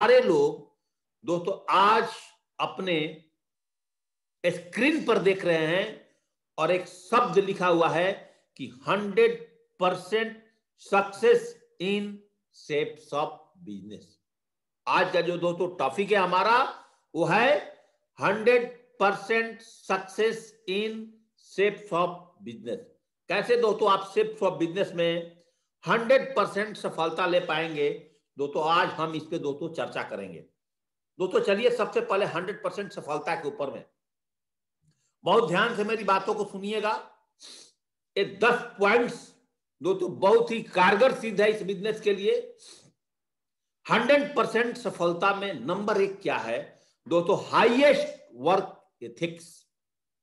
सारे लोग, दोस्तों, आज अपने स्क्रीन पर देख रहे हैं और एक शब्द लिखा हुआ है कि hundred percent success in steps of business आज का जो दोस्तों टॉपिक है हमारा, वो है hundred percent success in steps of business कैसे दोस्तों आप सेप्स ऑफ़ बिज़नेस में हंड्रेड परसेंट सफलता ले पाएँगे? दोस्तों, आज हम इस पे दोस्तों चर्चा करेंगे। दोस्तों, चलिए सबसे पहले हंड्रेड परसेंट सफलता के ऊपर में। बहुत ध्यान से मेरी बातों को सुनिएगा। ये दस पॉइंट्स दोस्तों, बहुत ही कारगर सिद्ध है इस बिज़नेस के लिए। हंड्रेड परसेंट सफलता में नंबर एक क्या है? दोस्तों highest work ethics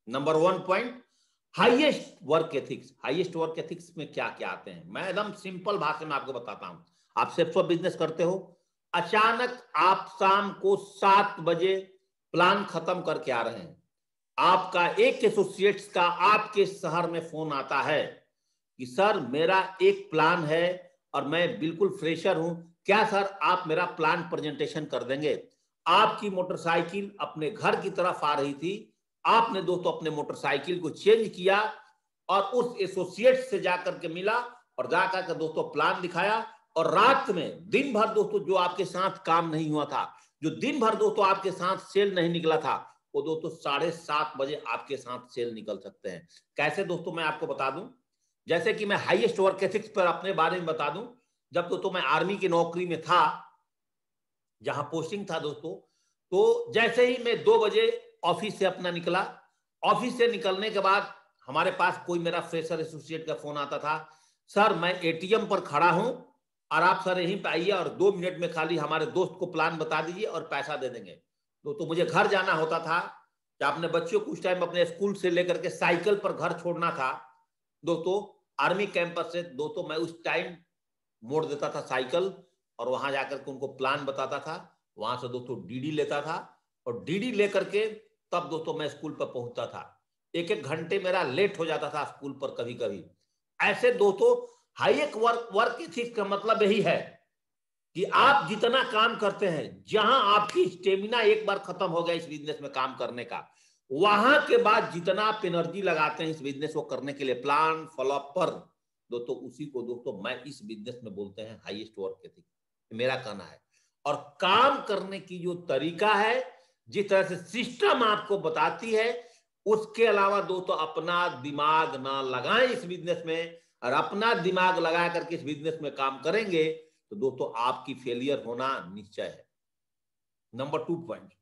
number one point highest work ethics highest work ethics में क्या क्या आते हैं? मैं एकदम सिंपल भाषा में आपको बताता हूँ। आप सेफ्स बिज़नेस करते हो। अचानक आप शाम को सात बजे प्लान खत्म करके आ रहे हैं। आपका एक एसोसिएट्स का आपके शहर में फ़ोन आता है कि, सर, मेरा एक प्लान है और मैं बिल्कुल फ्रेशर हूँ। क्या, सर, आप मेरा प्लान प्रेजेंटेशन कर देंगे? आपकी मोटरसाइकिल अपने घर की तरफ़ आ रही थी। आपने दोस्तों अपने मोटरसाइकिल को चेंज किया और उस एसोसिएट से जाकर के मिला और जाकर के दोस्तों प्लान दिखाया। और रात में, दिन भर दोस्तों, जो आपके साथ काम नहीं हुआ था, जो दिन भर दोस्तों आपके साथ सेल नहीं निकला था, वो दोस्तों साढ़े सात बजे आपके साथ सेल निकल सकते हैं। कैसे दोस्तों मैं आपको बता दूँ? जैसे कि मैं हाईएस्ट वर्क एथिक्स पर अपने बारे में बता दूँ, जब दोस्तों मैं आर्मी की नौकरी में था, जहाँ पोस्टिंग था दोस्तों तो जैसे ही मैं दो बजे ऑफ़िस से अपना निकला, ऑफ़िस से निकलने के बाद हमारे पास कोई मेरा फ्रेशर एसोसिएट का फ़ोन आता था, सर, मैं एटीएम पर खड़ा हूँ और आप सर यहीं पे आइए और दो मिनट में खाली हमारे दोस्त को प्लान बता दीजिए और पैसा दे देंगे। तो, तो मुझे घर जाना होता था। कि अपने बच्चों को उस टाइम अपने स्कूल से लेकर के साइकिल पर घर छोड़ना था दोस्तों आर्मी कैंपस से दोस्तों मैं उस टाइम मोड़ देता था साइकिल और वहाँ जाकर के उनको प्लान बताता था। वहाँ से दोस्तों डीडी लेता था और डीडी लेकर के तब दोस्तों मैं स्कूल पर पहुँचता था। एक एक घंटे मेरा लेट हो जाता था स्कूल पर कभी कभी ऐसे दोस्तों हाई वर्क वर्क एथिक्स का मतलब यही है कि आप जितना काम करते हैं, जहाँ आपकी स्टेमिना एक बार खत्म हो गया इस बिज़नेस में काम करने का, वहाँ के बाद जितना आप एनर्जी लगाते हैं इस बिज़नेस को करने के लिए प्लान फॉलोअप पर दोस्तों, उसी को दोस्तों मैं इस बिज़नेस में बोलते हैं हाईएस्ट वर्क एथिक मेरा कहना है। और काम करने की जो तरीका है, जिस तरह से सिस्टम आपको बताती है, उसके अलावा दोस्तों, अपना दिमाग ना लगाएँ इस बिज़नेस में और अपना दिमाग लगा करके इस बिज़नेस में काम करेंगे तो दोस्तों आपकी फेलियर होना निश्चय है। Number two point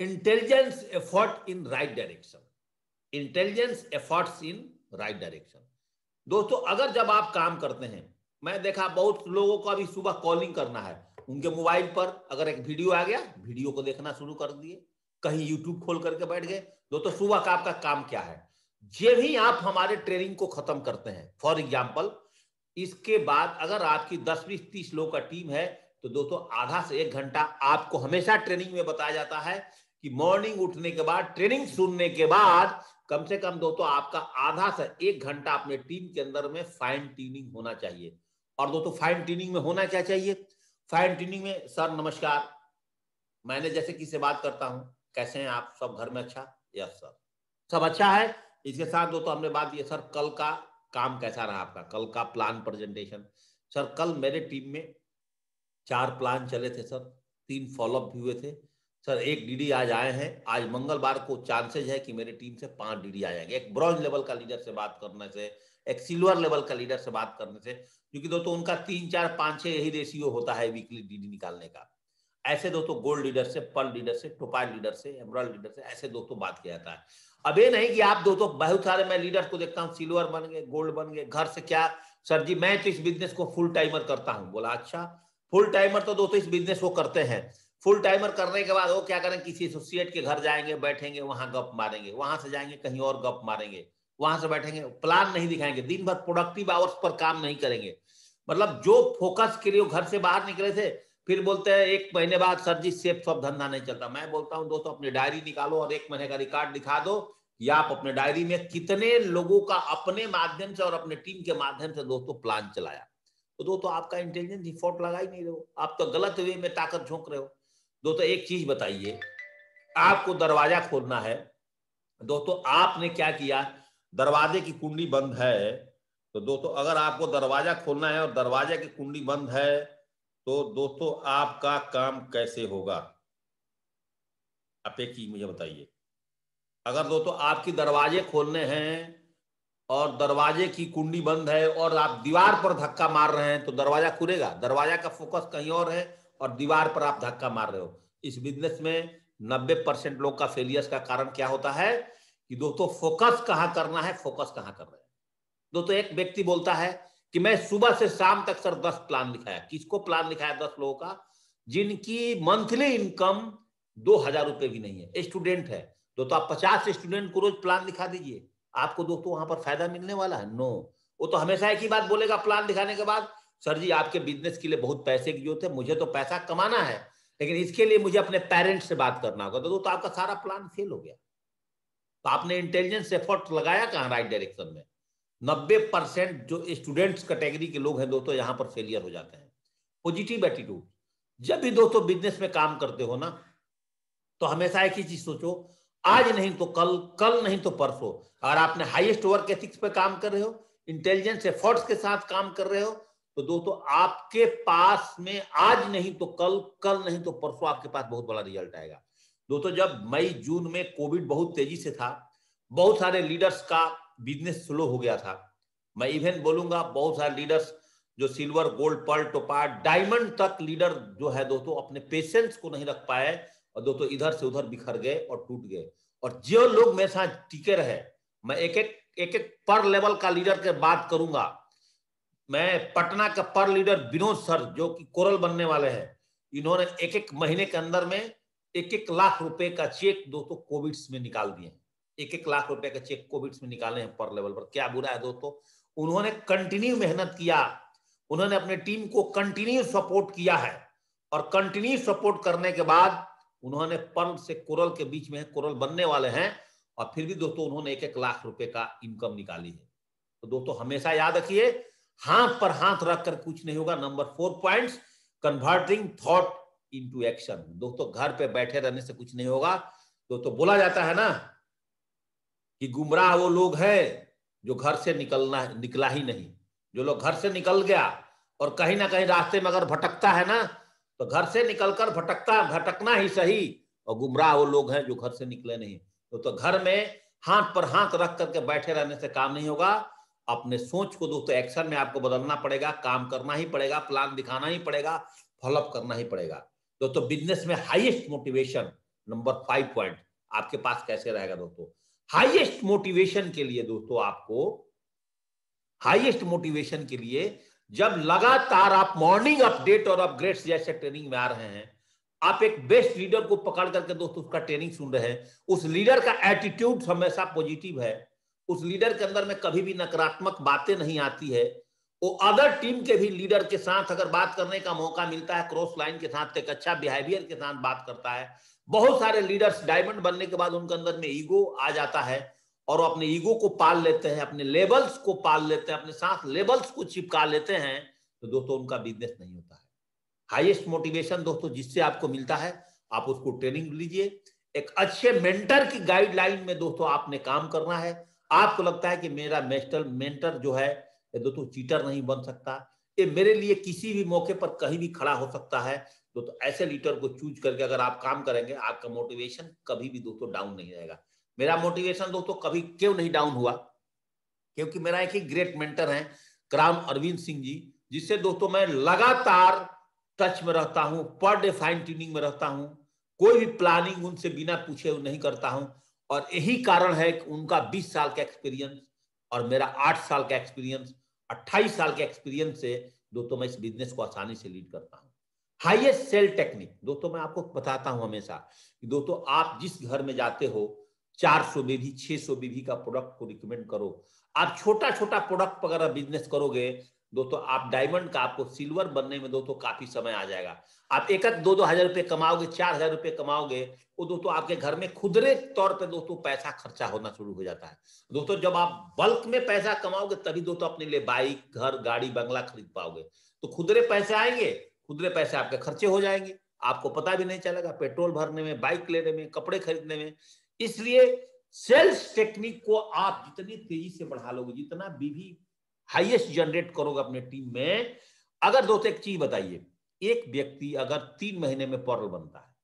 intelligence effort in right direction intelligence efforts in right direction दोस्तों, अगर जब आप काम करते हैं, मैं देखा बहुत लोगों को अभी सुबह कॉलिंग करना है। उनके मोबाइल पर अगर एक वीडियो आ गया वीडियो को देखना शुरू कर दिए। कहीं यूट्यूब खोल करके बैठ गए। दोस्तों, सुबह का आपका काम क्या है? जे भी आप हमारे ट्रेनिंग को खत्म करते हैं। फॉर एग्ज़ाम्पल इसके बाद अगर आपकी दस बीस तीस लोग का टीम है तो दोस्तों, आधा से एक घंटा आपको हमेशा ट्रेनिंग में बताया जाता है कि मॉर्निंग उठने के बाद ट्रेनिंग सुनने के बाद कम से कम दोस्तों, आपका आधा से एक घंटा अपने टीम के अंदर में फाइन ट्यूनिंग होना चाहिए। और दोस्तों फाइन ट्यूनिंग में होना क्या चाहिए? फाइन ट्यूनिंग में, सर नमस्कार, मैंने जैसे किसी बात करता हूँ, कैसे हैं आप? सब घर में अच्छा? यस सर सब अच्छा है? इसके साथ दोस्तों हमने बात की, सर, कल का काम कैसा रहा आपका? कल का प्लान प्रेजेंटेशन सर, कल मेरे टीम में चार प्लान चले थे, सर। तीन फॉलोअप भी हुए थे। सर, एक डीडी आज आए हैं। आज मंगलवार को चांसेज है कि मेरे टीम से पाँच डीडी आ जाएँगे। एक ब्रॉन्ज लेवल का लीडर से बात करने से, एक सिल्वर लेवल का लीडर से बात करने से, क्योंकि दोस्तों उनका तीन, चार, पाँच, छह यही रेशियो होता है वीकली डीडी निकालने का। ऐसे दोस्तों गोल्ड लीडर से पर्ल लीडर से टोपाइल लीडर से एमरल्ड लीडर से, ऐसे दोस्तों बात किया जाता है। अब ये नहीं कि आप दोस्तों बहुत सारे मैं लीडर को देखता हूँ सिल्वर बन गए गोल्ड बन गए, घर से क्या? सर जी, मैं तो इस बिज़नेस को फुल टाइमर करता हूँ। बोला अच्छा फुल टाइमर तो दोस्तों इस बिज़नेस को करते हैं। फुल टाइमर करने के बाद वो क्या करें किसी एसोसिएट के घर जाएँगे, बैठेंगे, वहाँ गप मारेंगे, वहाँ से जाएँगे, कहीं और गप मारेंगे, वहाँ से बैठेंगे प्लान नहीं दिखाएँगे, दिन भर प्रोडक्टिव आवर्स पर काम नहीं करेंगे। मतलब जो फोकस के लिए घर से बाहर निकले थे, फिर बोलते हैं, एक महीने बाद सर जी सेफ़ सब धंधा नहीं चलता। मैं बोलता हूँ, दोस्तों, अपनी डायरी निकालो और एक महीने का रिकॉर्ड दिखा दो या आप अपने डायरी में कितने लोगों का अपने माध्यम से और अपने टीम के माध्यम से दोस्तों प्लान चलाया। तो दोस्तों, आपका इंटेलिजेंस इफोर्ट लगा ही नहीं रहे हो। आप तो गलत वे में ताकत झोंक रहे हो। दोस्तों, एक चीज़ बताइए, आपको दरवाज़ा खोलना है। दोस्तों, आपने क्या किया? दरवाजे की कुंडी बंद है। तो दोस्तों, अगर आपको दरवाज़ा खोलना है और दरवाजे की कुंडी बंद है तो दोस्तों, आपका काम कैसे होगा? आप एक चीज़ मुझे बताइए। अगर दोस्तों आपकी दरवाजे खोलने हैं और दरवाजे की कुंडी बंद है और आप दीवार पर धक्का मार रहे हैं तो दरवाज़ा खुलेगा। दरवाज़ा का फोकस कहीं और है और दीवार पर आप धक्का मार रहे हो। इस बिज़नेस में नब्बे परसेंट लोग का फेलियर्स का कारण क्या होता है कि दोस्तों फोकस कहाँ करना है, फोकस कहाँ कर रहे हैं। दोस्तों एक व्यक्ति बोलता है कि मैं सुबह से शाम तक सर दस प्लान लिखाया। किसको प्लान लिखाया दस लोगों का? जिनकी मंथली इनकम दो हज़ार रुपए भी नहीं है। स्टूडेंट है। दोस्तों आप पचास स्टूडेंट को रोज प्लान दिखा दीजिए। आपको दोस्तों वहाँ पर फ़ायदा मिलने वाला है? नो वो तो हमेशा एक ही बात बोलेगा प्लान दिखाने के बाद सर जी आपके बिज़नेस के लिए बहुत पैसे की ज़रूरत है मुझे तो पैसा कमाना है लेकिन इसके लिए मुझे अपने पेरेंट्स से बात करना होगा। तो, तो आपका सारा प्लान फेल हो गया। तो आपने इंटेलिजेंस एफर्ट लगाया कहाँ राइट डायरेक्शन में? नब्बे परसेंट जो स्टूडेंट्स कैटेगरी के लोग हैं दोस्तों यहाँ पर फेलियर हो जाते हैं। पॉजिटिव एटीट्यूड जब भी दोस्तों बिज़नेस में काम करते हो ना तो हमेशा एक ही चीज़ सोचो आज नहीं तो कल कल नहीं तो परसों। अगर आपने हाईएस्ट वर्क एथिक्स पे काम कर रहे हो इंटेलिजेंस एफर्ट्स के साथ काम कर रहे हो तो दोस्तों आपके पास में आज नहीं तो कल कल नहीं तो परसों आपके पास बहुत बड़ा रिज़ल्ट आएगा। दोस्तों जब मई, जून में कोविड बहुत तेज़ी से था, बहुत सारे लीडर्स का बिज़नेस स्लो हो गया था। मैं इवन बोलूँगा बहुत सारे लीडर्स जो silver gold pearl topaz diamond तक लीडर जो है दोस्तों, अपने पेशेंस को नहीं रख पाए। और दोस्तों इधर से उधर बिखर गए और टूट गए। और जो लोग मेरे साथ टिके रहे, मैं एक एक एक एक पर लेवल का लीडर के बात करूँगा। मैं पटना का पर लीडर विनोद सर, जो कि कोरल बनने वाले हैं, इन्होंने एक एक महीने के अंदर में एक एक लाख रुपए का चेक दोस्तों कोविड में निकाल दिए। एक एक लाख रुपए का चेक कोविड में निकाले हैं पर लेवल पर। क्या बुरा है दोस्तों? उन्होंने कंटिन्यू मेहनत किया। उन्होंने अपने टीम को कंटिन्यू सपोर्ट किया है। और कंटिन्यू सपोर्ट करने के बाद उन्होंने पर्ल से कोरल के बीच में कोरल बनने वाले हैं और फिर भी दोस्तों उन्होंने एक एक लाख रुपए का इनकम निकाली है। तो दोस्तों हमेशा याद रखिए, हाथ पर हाथ रख कर कुछ नहीं होगा। Number four point converting thought into action दोस्तों घर पे बैठे रहने से कुछ नहीं होगा। दोस्तों बोला जाता है ना कि गुमराह वो लोग हैं जो घर से निकलना, निकला ही नहीं। जो लोग घर से निकल गया और कहीं ना कहीं रास्ते में अगर भटकता है ना तो घर से निकलकर भटकता भटकना ही सही। और गुमराह वो लोग हैं जो घर से निकले नहीं तो, तो घर में हाथ पर हाथ रख करके बैठे रहने से काम नहीं होगा। अपने सोच को दोस्तों एक्शन में आपको बदलना पड़ेगा काम करना ही पड़ेगा प्लान दिखाना ही पड़ेगा फॉलोअप करना ही पड़ेगा। दोस्तों बिज़नेस में highest motivation number five point आपके पास कैसे रहेगा दोस्तों? हाईएस्ट मोटिवेशन के लिए दोस्तों आपको हाईएस्ट मोटिवेशन के लिए जब लगातार आप मॉर्निंग अपडेट और अपग्रेड जैसे ट्रेनिंग में आ रहे हैं, आप एक बेस्ट लीडर को पकड़ करके दोस्तों उसका ट्रेनिंग सुन रहे हैं, उस लीडर का एटीट्यूड हमेशा पॉजिटिव है, उस लीडर के अंदर में कभी भी नकारात्मक बातें नहीं आती है, वो अदर टीम के भी लीडर के साथ अगर बात करने का मौका मिलता है क्रॉस लाइन के साथ, एक अच्छा बिहेवियर के साथ बात करता है, बहुत सारे लीडर्स डायमंड बनने के बाद उनके अंदर में ईगो आ जाता है और वो अपने ईगो को पाल लेते हैं, अपने लेबल्स को पाल लेते हैं, अपने साथ लेबल्स को चिपका लेते हैं तो दोस्तों उनका बिज़नेस नहीं होता है। हाईएस्ट मोटिवेशन दोस्तों जिससे आपको मिलता है, आप उसको ट्रेनिंग लीजिए। एक अच्छे मेंटर की गाइडलाइन में दोस्तों आपने काम करना है। आपको लगता है कि मेरा मेस्टर मेंटर जो है दोस्तों चीटर नहीं बन सकता। ये मेरे लिए किसी भी मौके पर कहीं भी खड़ा हो सकता है। दोस्तों ऐसे लीडर को चूज़ करके अगर आप काम करेंगे, आपका मोटिवेशन कभी भी दोस्तों डाउन नहीं रहेगा। मेरा मोटिवेशन दोस्तों कभी क्यों नहीं डाउन हुआ? क्योंकि मेरा एक ही ग्रेट मेंटर है क्राम अरविंद सिंह जी, जिससे दोस्तों मैं लगातार टच में रहता हूँ पर डे फाइन ट्यूनिंग में रहता हूँ, कोई भी प्लानिंग उनसे बिना पूछे नहीं करता हूँ, और यही कारण है कि उनका 20 साल का एक्सपीरियंस और मेरा 8 साल का एक्सपीरियंस 28 साल के एक्सपीरियंस से दोस्तों मैं इस बिज़नेस को आसानी से लीड करता हूँ। हाईएस्ट सेल टेक्निक दोस्तों मैं आपको बताता हूँ हमेशा कि दोस्तों आप जिस घर में जाते हो चार सौ बीवी छह सौ बीवी का प्रोडक्ट को रिकमेंड करो। आप छोटा छोटा प्रोडक्ट अगर बिज़नेस करोगे दोस्तों आप डायमंड का, आपको सिल्वर बनने में दोस्तों काफ़ी समय आ जाएगा। आप एक दो दो हज़ार रुपए कमाओगे, चार हज़ार रुपए कमाओगे, वो दोस्तों आपके घर में खुदरे तौर पे दोस्तों पैसा खर्चा होना शुरू हो जाता है। दोस्तों जब आप बल्क में पैसा कमाओगे, तभी दोस्तों अपने लिए बाइक घर, गाड़ी, बंगला खरीद पाओगे। तो खुदरे पैसे आएँगे, खुदरे पैसे आपके खर्चे हो जाएँगे। आपको पता भी नहीं चलेगा, पेट्रोल भरने में बाइक लेने में, कपड़े खरीदने में इसलिए सेल्स टेक्निक को आप जितनी तेज़ी से बढ़ा लोगे, जितना बीवी हाईएस्ट जनरेट करोगे अपने टीम में, अगर दोस्तों एक चीज़ बताइए, एक व्यक्ति अगर तीन महीने में पर्ल बनता है,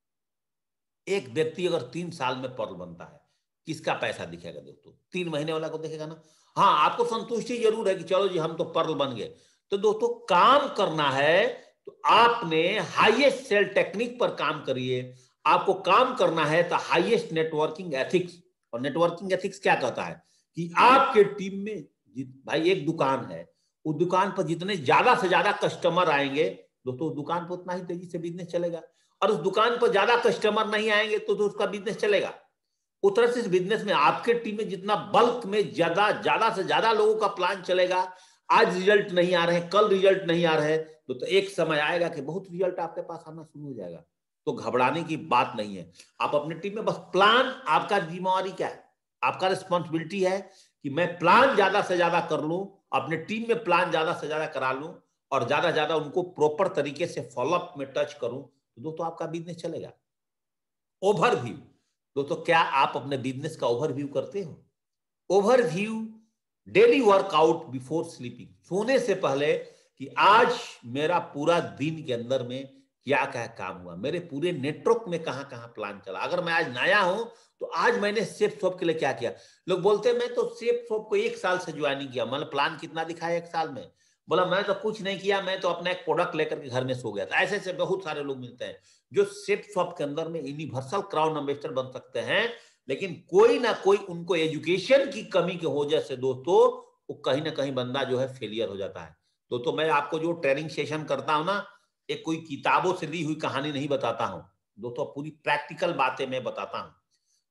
एक व्यक्ति अगर तीन साल में पर्ल बनता है, किसका पैसा दिखेगा दोस्तों? तीन महीने वाला को देखेगा ना? हाँ आपको संतुष्टि ज़रूर है कि चलो जी, हम तो पर्ल बन गए। तो दोस्तों, काम करना है तो आपने हाईएस्ट सेल टेक्निक पर काम करिए आपको काम करना है तो हाईएस्ट नेटवर्किंग एथिक्स और नेटवर्किंग एथिक्स क्या कहता है? कि आपके टीम में भाई एक दुकान है उस दुकान पर जितने ज़्यादा से ज़्यादा कस्टमर आएँगे दोस्तों दुकान पर उतना ही तेज़ी से बिज़नेस चलेगा। और उस दुकान पर ज़्यादा कस्टमर नहीं आएँगे तो, तो उसका बिज़नेस चलेगा। उस तरह से इस बिज़नेस में आपके टीम में जितना बल्क में ज़्यादा ज़्यादा से ज़्यादा लोगों का प्लान चलेगा आज रिज़ल्ट नहीं आ रहे कल रिज़ल्ट नहीं आ रहे तो, तो एक समय आएगा कि बहुत रिज़ल्ट आपके पास आना शुरू हो जाएगा। तो घबराने की बात नहीं है। आप अपने टीम में बस प्लान आपका जिम्मेवारी क्या है? आपका रिस्पॉन्सिबिलिटी है कि मैं प्लान ज़्यादा से ज़्यादा कर लू, अपने टीम में प्लान ज़्यादा से ज़्यादा करा लू और ज़्यादा ज़्यादा उनको प्रॉपर तरीके से फॉलोअप में टच करूँ तो दोस्तों आपका बिज़नेस चलेगा। ओवरव्यू दोस्तों, क्या आप अपने बिज़नेस का ओवरव्यू करते हो? Overview daily workout before sleeping सोने से पहले कि आज मेरा पूरा दिन के अंदर में क्या क्या काम हुआ? मेरे पूरे नेटवर्क में कहाँ प्लान चला? अगर मैं आज नया हूँ तो आज मैंने सेफ़ शॉप के लिए क्या किया? लोग बोलते हैं, मैं तो सेफ़ शॉप को एक साल से ज्वाइनिंग किया। मतलब प्लान कितना दिखाया एक साल में? बोला मैं तो कुछ नहीं किया। मैं तो अपना एक प्रोडक्ट लेकर के घर में सो गया था। ऐसे ऐसे बहुत सारे लोग मिलते हैं, जो सेफ़ शॉप के अंदर में यूनिवर्सल क्राउन एम्बेसडर बन सकते हैं, लेकिन कोई ना कोई उनको एजुकेशन की कमी की वजह से, दोस्तों, वो कहीं ना कहीं बंदा जो है फेलियर हो जाता है। तो तो मैं आपको जो ट्रेनिंग सेशन करता हूँ ना एक कोई किताबों से ली हुई कहानी नहीं बताता हूँ। दोस्तों, पूरी प्रैक्टिकल बातें मैं बताता हूँ।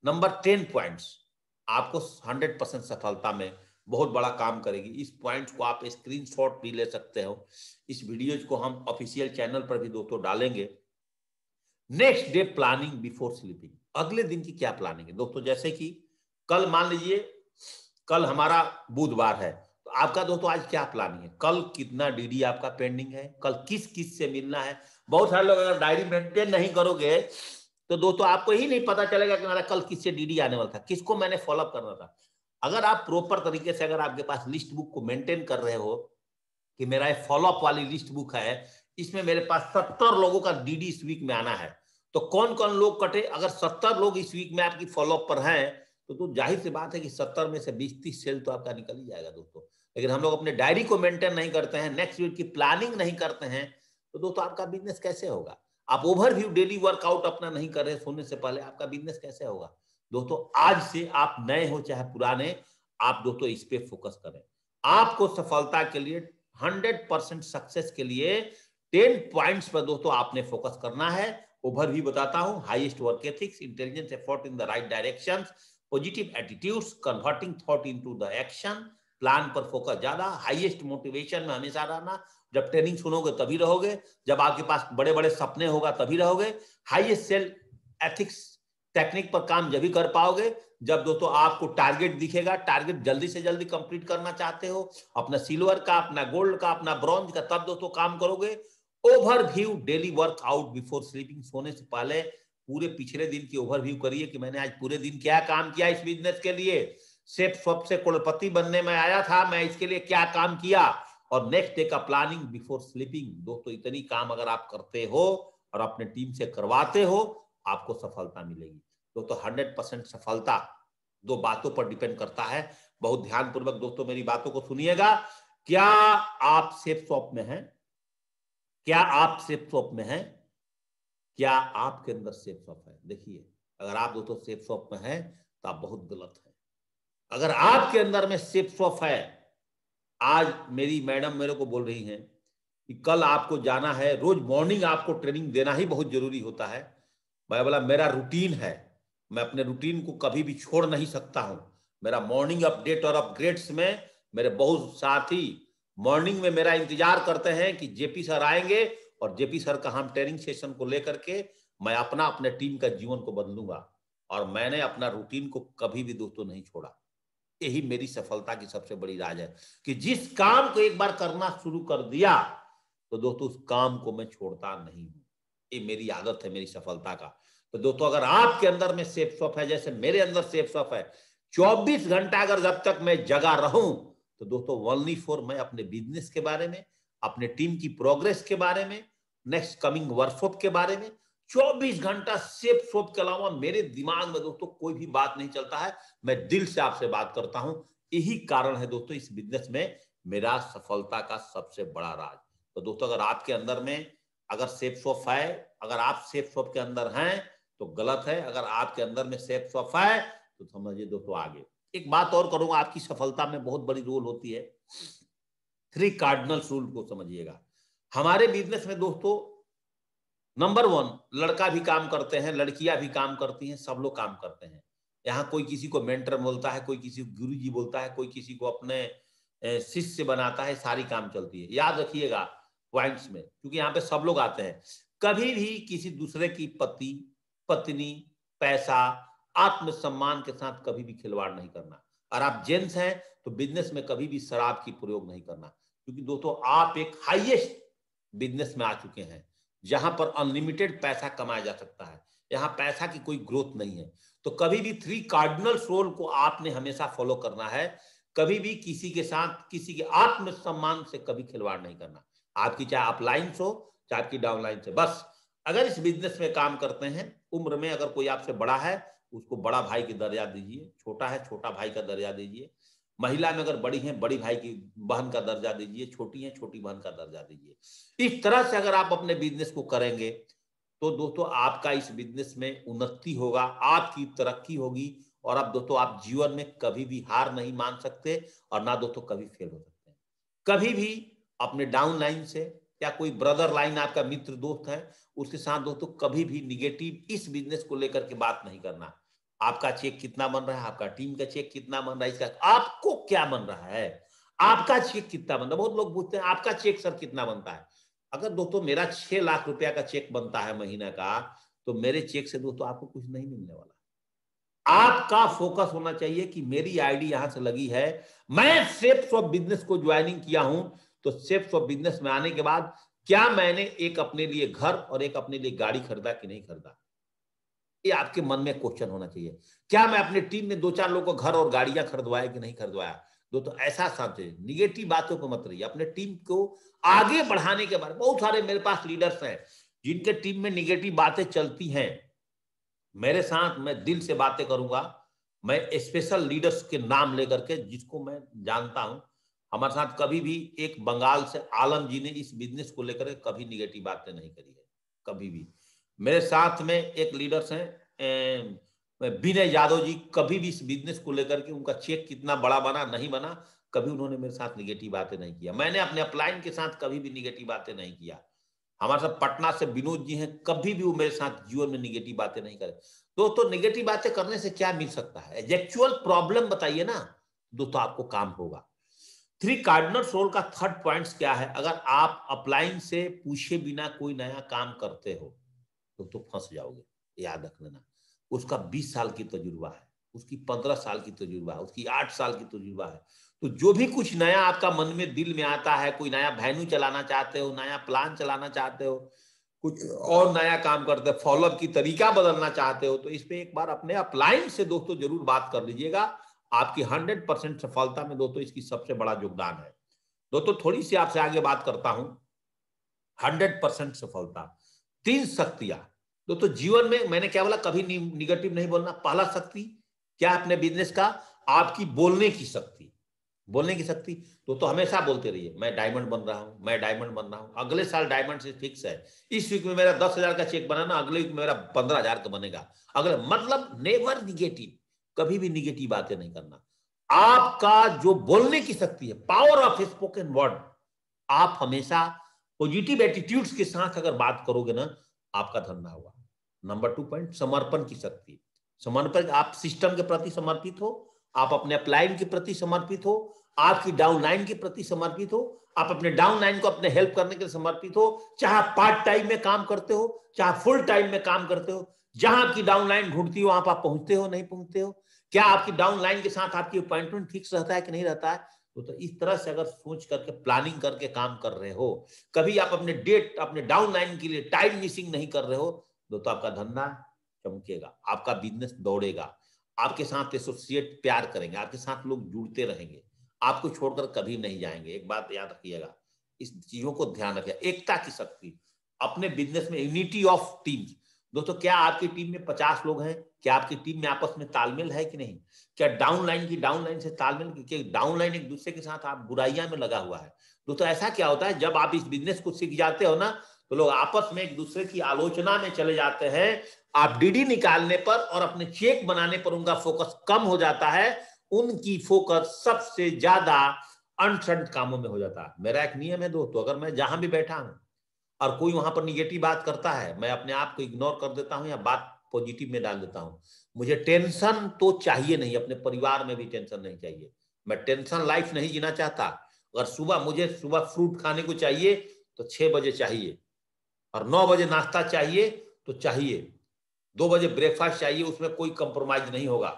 नंबर टेन पॉइंट्स आपको हंड्रेड परसेंट सफलता में बहुत बड़ा काम करेगी। इस पॉइंट को आप स्क्रीन शॉट भी ले सकते हो। इस वीडियो को हम ऑफिशियल चैनल पर भी दोस्तों डालेंगे। Next day planning before sleeping. अगले दिन की क्या प्लानिंग है? दोस्तों, जैसे कि कल मान लीजिए, कल हमारा बुधवार है। आपका दोस्तों आज क्या प्लानिंग है? कल कितना डीडी आपका पेंडिंग है? कल किस किस से मिलना है? बहुत सारे लोग अगर डायरी मेंटेन नहीं करोगे तो दोस्तों आपको ही नहीं पता चलेगा कि मेरा कल किससे डीडी आने वाला था किसको मैंने फॉलोअप करना था। अगर आप प्रॉपर तरीके से अगर आपके पास लिस्ट बुक को मेंटेन कर रहे हो कि मेरा एक फॉलोअप वाली लिस्ट बुक है इसमें मेरे पास सत्तर लोगों का डीडी इस वीक में आना है तो कौन कौन लोग कटे? अगर सत्तर लोग इस वीक में आपकी फॉलोअप पर हैं तो, तो ज़ाहिर सी बात है कि सत्तर में से बीस तीस सेल तो आपका निकल ही जाएगा दोस्तों। लेकिन हम लोग अपने डायरी को मेंटेन नहीं करते हैं नेक्स्ट वीक की प्लानिंग नहीं करते हैं तो दोस्तों आपका बिज़नेस कैसे होगा? आप ओवरव्यू डेली वर्कआउट अपना नहीं कर रहे, सोने से पहले आपका बिज़नेस कैसे होगा? दोस्तों, आज से आप नए हो, चाहे पुराने, आप दोस्तों इस पे फोकस करें। आपको सफलता के लिए हंड्रेड परसेंट सक्सेस के लिए टेन पॉइंट्स पर दोस्तों आपने फोकस करना है। ओवर भी बताता हूँ highest work ethics intelligence effort in the right direction positive attitudes converting thought into the action plan पर फोकस ज़्यादा हाईएस्ट मोटिवेशन में हमेशा रहना। जब ट्रेनिंग सुनोगे तभी रहोगे। जब आपके पास बड़े बड़े सपने होगा तभी रहोगे। हाईएस्ट सेल एथिक्स टेक्निक पर काम जब भी कर पाओगे, जब दोस्तों आपको टारगेट दिखेगा टारगेट जल्दी से जल्दी कंप्लीट करना चाहते हो, अपना सिल्वर का, अपना गोल्ड का, अपना ब्रॉन्ज का, तब दोस्तों काम करोगे। Overview daily workout before sleeping सोने से पहले पूरे पिछले दिन की ओवरव्यू करिए कि मैंने आज पूरे दिन क्या काम किया इस बिज़नेस के लिए। सेफ़ सबसे कुलपति बनने में आया था, मैं इसके लिए क्या काम किया? और नेक्स्ट डे का प्लानिंग बिफोर स्लीपिंग दोस्तों, इतनी काम अगर आप करते हो और अपने टीम से करवाते हो, आपको सफलता मिलेगी। दोस्तों हंड्रेड परसेंट सफलता दो बातों पर डिपेंड करता है। बहुत ध्यान पूर्वक दोस्तों मेरी बातों को सुनिएगा। क्या आप सेफ़ शॉप में हैं? क्या आप सेफ़ शॉप में हैं? क्या आपके अंदर सेफ़ शॉप है? देखिए, अगर आप दोस्तों सेफ़ शॉप में हैं तो आप बहुत गलत है। अगर आपके अंदर में सेफ़ शॉप है, आज मेरी मैडम मेरे को बोल रही हैं कि कल आपको जाना है, रोज मॉर्निंग आपको ट्रेनिंग देना ही बहुत ज़रूरी होता है। मैं बोला, मेरा रूटीन है, मैं अपने रूटीन को कभी भी छोड़ नहीं सकता हूँ। मेरा मॉर्निंग अपडेट और अपग्रेड्स में मेरे बहुत साथी मॉर्निंग में मेरा इंतज़ार करते हैं कि जेपी सर आएँगे और जेपी सर का हम ट्रेनिंग सेशन को लेकर के मैं अपना अपने टीम का जीवन को बदलूँगा। और मैंने अपना रूटीन को कभी भी दोस्तों नहीं छोड़ा। यही मेरी सफलता की सबसे बड़ी राज है कि जिस काम को एक बार करना शुरू कर दिया तो दोस्तों उस काम को मैं छोड़ता नहीं हूँ। ये मेरी आदत है, मेरी सफलता का। तो दोस्तों अगर आपके अंदर में सेफ़ सॉफ है, जैसे मेरे अंदर सेफ़ सॉफ है 24 घंटा अगर जब तक मैं जगा रहूँ तो दोस्तों ओनली फॉर मैं अपने बिज़नेस के बारे में, अपने टीम की प्रोग्रेस के बारे में नेक्स्ट कमिंग वर्कशॉप के बारे में 24 घंटा सेफ़ सोप के अलावा मेरे दिमाग में दोस्तों कोई भी बात नहीं चलता है। मैं दिल से आपसे बात करता हूँ। यही कारण है दोस्तों इस बिज़नेस में मेरा सफलता का सबसे बड़ा राज। तो दोस्तों, अगर आपके अंदर में अगर सेफ़ शॉप है, अगर आप सेफ़ शॉप के अंदर हैं तो गलत है। अगर आपके अंदर में सेफ़ शॉप है तो समझिए दोस्तों आगे। एक बात और करूँगा, आपकी सफलता में बहुत बड़ी रोल होती है। थ्री कार्डिनल रूल को समझिएगा। हमारे बिज़नेस में दोस्तों नंबर वन लड़का भी काम करते हैं, लड़कियाँ भी काम करती हैं, सब लोग काम करते हैं। यहाँ कोई किसी को मेंटर बोलता है, कोई किसी को गुरु जी बोलता है, कोई किसी को अपने शिष्य बनाता है, सारी काम चलती है। याद रखिएगा पॉइंट्स में, क्योंकि यहाँ पे सब लोग आते हैं। कभी भी किसी दूसरे की पति, पत्नी, पैसा, आत्मसम्मान के साथ कभी भी खिलवाड़ नहीं करना। और आप जेंट्स हैं तो बिज़नेस में कभी भी शराब की प्रयोग नहीं करना। क्योंकि दोस्तों, आप एक हाईएस्ट बिज़नेस में आ चुके हैं। जहाँ पर अनलिमिटेड पैसा कमाया जा सकता है, यहाँ पैसा की कोई ग्रोथ नहीं है। तो कभी भी थ्री कार्डिनल रोल को आपने हमेशा फॉलो करना है, कभी भी किसी के साथ, किसी के आत्मसम्मान से कभी खिलवाड़ नहीं करना। आपकी चाहे अपलाइन हो, चाहे आपकी डाउनलाइन से बस। अगर इस बिज़नेस में काम करते हैं, उम्र में अगर कोई आपसे बड़ा है, उसको बड़ा भाई की दर्जा दीजिए, छोटा है, छोटा भाई का दर्जा दीजिए। महिला में अगर बड़ी है, बड़ी भाई की बहन का दर्जा दीजिए, छोटी है, छोटी बहन का दर्जा दीजिए। इस तरह से अगर आप अपने बिज़नेस को करेंगे तो दोस्तों आपका इस बिज़नेस में उन्नति होगा, आपकी तरक्की होगी, और अब दोस्तों आप जीवन में कभी भी हार नहीं मान सकते और ना दोस्तों कभी फेल हो सकते हैं। कभी भी अपने डाउन लाइन से या कोई ब्रदर लाइन आपका मित्र, दोस्त है, उसके साथ दोस्तों कभी भी निगेटिव इस बिज़नेस को लेकर के बात नहीं करना। आपका चेक कितना बन रहा है, आपका टीम का चेक कितना बन रहा है, इसका आपको क्या बन रहा है? आपका चेक कितना बन रहा है? बहुत लोग पूछते हैं, आपका चेक सर कितना बनता है? अगर दोस्तों मेरा छह लाख रुपया का चेक बनता है महीना का तो मेरे चेक से दोस्तों आपको कुछ नहीं मिलने वाला। आपका फोकस होना चाहिए कि मेरी आईडी यहाँ से लगी है। मैं सेफ्स ऑफ़ बिज़नेस को ज्वाइनिंग किया हूँ तो सेफ्स ऑफ़ बिज़नेस में आने के बाद क्या मैंने एक अपने लिए घर और एक अपने लिए गाड़ी खरीदा कि नहीं खरीदा? ये आपके मन में क्वेश्चन होना चाहिए। क्या मैं अपने टीम में दो चार लोगों को घर और गाड़ियाँ खरीदवाया कि नहीं खरीदवाया? दो तो ऐसा समझे निगेटिव बातों को मत रहिए अपने टीम को आगे बढ़ाने के बारे में बहुत सारे मेरे पास लीडर्स हैं, जिनके टीम में निगेटिव बातें चलती हैं। मेरे साथ मैं दिल से बातें करूँगा। मैं स्पेशल लीडर्स के नाम लेकर के, जिसको मैं जानता हूँ, हमारे साथ कभी भी एक बंगाल से आलम जी ने इस बिज़नेस को लेकर कभी निगेटिव बातें नहीं करी है। कभी भी। मेरे साथ में एक लीडर्स हैं विनय यादव जी, कभी भी इस बिज़नेस को लेकर के उनका चेक कितना बड़ा बना, नहीं बना, कभी उन्होंने मेरे साथ निगेटिव बातें नहीं किया। मैंने अपने अपलाइन के साथ कभी भी निगेटिव बातें नहीं किया। हमारे साथ पटना से विनोद जी हैं, कभी भी वो मेरे साथ जीवन में निगेटिव बातें नहीं करे। दोस्तों निगेटिव बातें करने से क्या मिल सकता है? एक्चुअल प्रॉब्लम बताइए ना दोस्तों आपको काम होगा। थ्री कार्डिनल रोल का थर्ड पॉइंट क्या है? अगर आप अपलाइन से पूछे बिना कोई नया काम करते हो तो तो फंस जाओगे, याद रख लेना उसका बीस साल की तजुर्बा है, उसकी पंद्रह साल की तजुर्बा है, उसकी आठ साल की तजुर्बा है। तो जो भी कुछ नया आपका मन में, दिल में आता है, कोई नया वैन्यू चलाना चाहते हो, नया प्लान चलाना चाहते हो, कुछ और नया काम करते हो फॉलोअप की तरीका बदलना चाहते हो तो इस पे एक बार अपने अपलाइन से दोस्तों ज़रूर बात कर लीजिएगा। आपकी हंड्रेड परसेंट सफलता में दोस्तों इसकी सबसे बड़ा योगदान है। दोस्तों, थोड़ी सी आपसे आगे बात करता हूँ। हंड्रेड सफलता। तीन शक्तियाँ। दोस्तों जीवन में मैंने क्या बोला, कभी निगेटिव नहीं बोलना। पहला शक्ति क्या अपने बिज़नेस का? आपकी बोलने की शक्ति। बोलने की शक्ति। तो तो हमेशा बोलते रहिए, मैं डायमंड बन रहा हूँ, मैं डायमंड बन रहा हूँ। अगले साल डायमंड से फिक्स है। इस वीक में मेरा दस हज़ार का चेक बनाना, अगले वीक में मेरा पंद्रह हज़ार का बनेगा। अगले मतलब नेवर निगेटिव कभी भी निगेटिव बातें नहीं करना। आपका जो बोलने की शक्ति है पावर ऑफ़ स्पोकन वर्ड आप हमेशा पॉजिटिव एटीट्यूड्स के साथ अगर बात करोगे ना, आपका धंधा होगा। नंबर टू पॉइंट समर्पण की शक्ति। समर्पण आप सिस्टम के प्रति समर्पित हो आप अपने अपलाइन के प्रति समर्पित हो आपकी डाउन लाइन के प्रति समर्पित हो आप अपने डाउन लाइन को अपने हेल्प करने के लिए समर्पित हो चाहे पार्ट टाइम में काम करते हो चाहे फुल टाइम में काम करते हो जहाँ आपकी डाउन लाइन ढूंढती हो वहाँ आप पहुँचते हो नहीं पहुँचते हो क्या आपकी डाउन लाइन के साथ आपकी अपॉइंटमेंट फिक्स रहता है कि नहीं रहता है? तो, तो इस तरह से अगर सोच करके प्लानिंग करके काम कर रहे हो कभी आप अपने डेट अपने डाउन लाइन के लिए टाइम मिसिंग नहीं कर रहे हो तो, तो आपका धंधा चमकेगा आपका बिज़नेस दौड़ेगा। आपके साथ एसोसिएट प्यार करेंगे आपके साथ लोग जुड़ते रहेंगे। आपको छोड़कर कभी नहीं जाएँगे। एक बात याद रखिएगा इस चीज़ों को ध्यान रखिए। एकता की शक्ति अपने बिज़नेस में यूनिटी ऑफ़ टीम दोस्तों क्या आपकी टीम में पचास लोग हैं? क्या आपकी टीम में आपस में तालमेल है कि नहीं? क्या डाउन लाइन की डाउन लाइन से तालमेल कि डाउन लाइन एक दूसरे के साथ आप बुराइयाँ में लगा हुआ है? दोस्तों ऐसा क्या होता है? जब आप इस बिज़नेस को सीख जाते हो ना तो लोग आपस में एक दूसरे की आलोचना में चले जाते हैं। आप डीडी निकालने पर और अपने चेक बनाने पर उनका फोकस कम हो जाता है। उनकी फोकस सबसे ज़्यादा अनसंट कामों में हो जाता है। मेरा एक नियम है दोस्तों, अगर मैं जहाँ भी बैठा हूँ और कोई वहाँ पर निगेटिव बात करता है, मैं अपने आप को इग्नोर कर देता हूँ या बात पॉजिटिव में डाल देता हूँ। मुझे टेंशन तो चाहिए नहीं, अपने परिवार में भी टेंशन नहीं चाहिए। मैं टेंशन लाइफ नहीं जीना चाहता। अगर सुबह मुझे सुबह फ्रूट खाने को चाहिए तो छह बजे चाहिए। और नौ बजे नाश्ता चाहिए तो चाहिए। दो बजे ब्रेकफास्ट चाहिए, उसमें कोई कंप्रोमाइज नहीं होगा।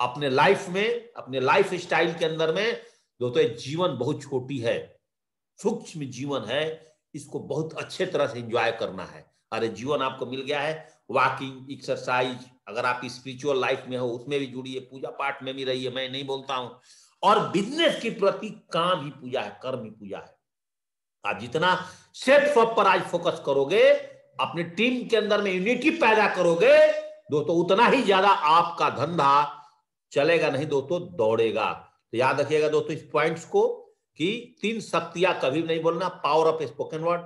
अपने लाइफ में, अपने लाइफ स्टाइल के अंदर में दोस्तों जीवन बहुत छोटी है, सूक्ष्म जीवन है, इसको बहुत अच्छे तरह से एंजॉय करना है। अरे, जीवन आपको मिल गया है वॉकिंग एक्सरसाइज अगर आप स्पिरिचुअल लाइफ में हो, उसमें भी जुड़िए, पूजा पाठ में भी रहिए, मैं नहीं बोलता हूँ। और बिज़नेस के प्रति काम ही पूजा है, कर्म ही पूजा है। आप जितना सेट फॉप पर आज फोकस करोगे, अपनी टीम के अंदर में यूनिटी पैदा करोगे, दोस्तों, उतना ही ज़्यादा आपका धंधा चलेगा, नहीं दोस्तों, दौड़ेगा। तो याद रखिएगा दोस्तों इस पॉइंट्स को कि तीन शक्तियाँ कभी नहीं बोलना पावर ऑफ़ स्पोकन वर्ड